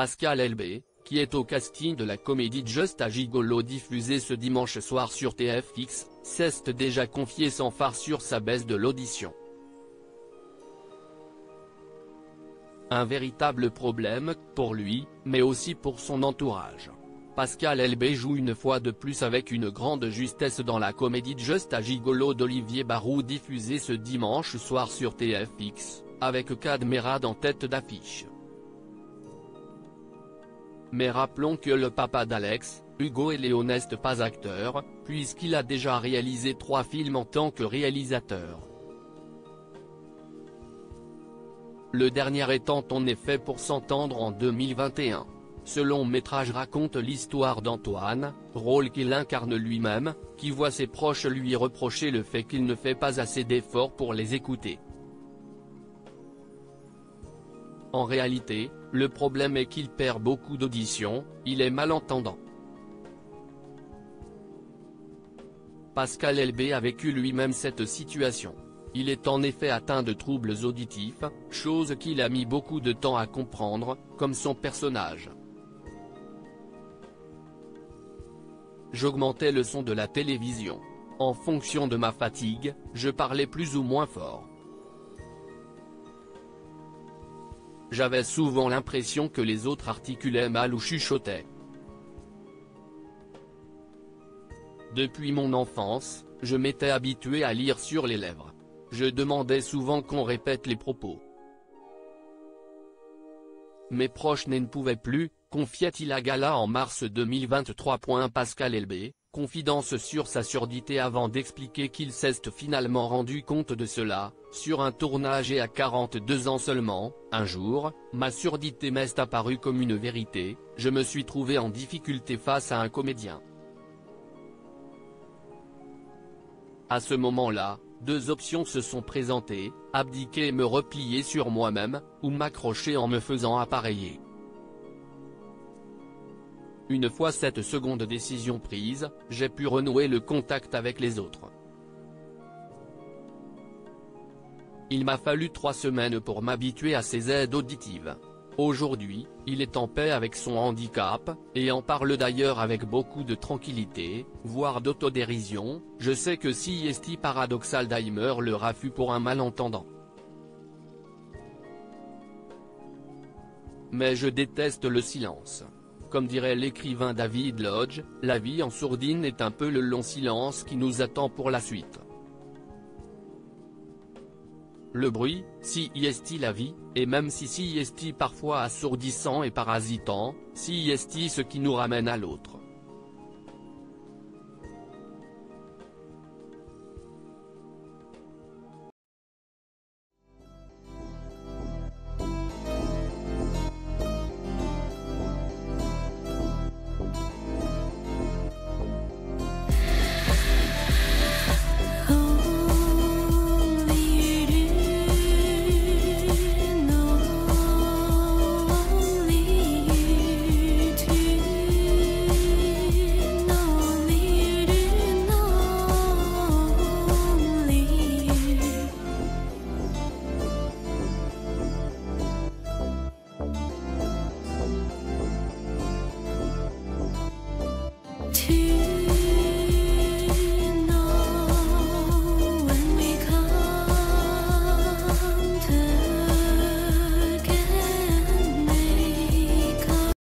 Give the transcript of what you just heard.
Pascal Elbé, qui est au casting de la comédie Just a Gigolo diffusée ce dimanche soir sur TFX, s'est déjà confié sans phare sur sa baisse de l'audition. Un véritable problème, pour lui, mais aussi pour son entourage. Pascal Elbé joue une fois de plus avec une grande justesse dans la comédie Just a Gigolo d'Olivier Barou diffusée ce dimanche soir sur TFX, avec Kad Merad en tête d'affiche. Mais rappelons que le papa d'Alex, Hugo Léo n'est pas acteur, puisqu'il a déjà réalisé trois films en tant que réalisateur. Le dernier étant en effet pour s'entendre en 2021. Ce long métrage raconte l'histoire d'Antoine, rôle qu'il incarne lui-même, qui voit ses proches lui reprocher le fait qu'il ne fait pas assez d'efforts pour les écouter. En réalité, le problème est qu'il perd beaucoup d'audition, il est malentendant. Pascal Elbé a vécu lui-même cette situation. Il est en effet atteint de troubles auditifs, chose qu'il a mis beaucoup de temps à comprendre, comme son personnage. J'augmentais le son de la télévision. En fonction de ma fatigue, je parlais plus ou moins fort. J'avais souvent l'impression que les autres articulaient mal ou chuchotaient. Depuis mon enfance, je m'étais habitué à lire sur les lèvres. Je demandais souvent qu'on répète les propos. Mes proches ne pouvaient plus, confiait-il à Gala en mars 2023. Pascal Elbé, confidence sur sa surdité avant d'expliquer qu'il s'est finalement rendu compte de cela, sur un tournage et à 42 ans seulement, un jour, ma surdité m'est apparue comme une vérité, je me suis trouvé en difficulté face à un comédien. À ce moment-là, deux options se sont présentées, abdiquer et me replier sur moi-même, ou m'accrocher en me faisant appareiller. Une fois cette seconde décision prise, j'ai pu renouer le contact avec les autres. Il m'a fallu trois semaines pour m'habituer à ces aides auditives. Aujourd'hui, il est en paix avec son handicap, et en parle d'ailleurs avec beaucoup de tranquillité, voire d'autodérision, je sais que si Esti paradoxal Daimer le raffut pour un malentendant. Mais je déteste le silence. Comme dirait l'écrivain David Lodge, la vie en sourdine est un peu le long silence qui nous attend pour la suite. Le bruit, si y est la vie, et même si si est parfois assourdissant et parasitant, si est ce qui nous ramène à l'autre. You.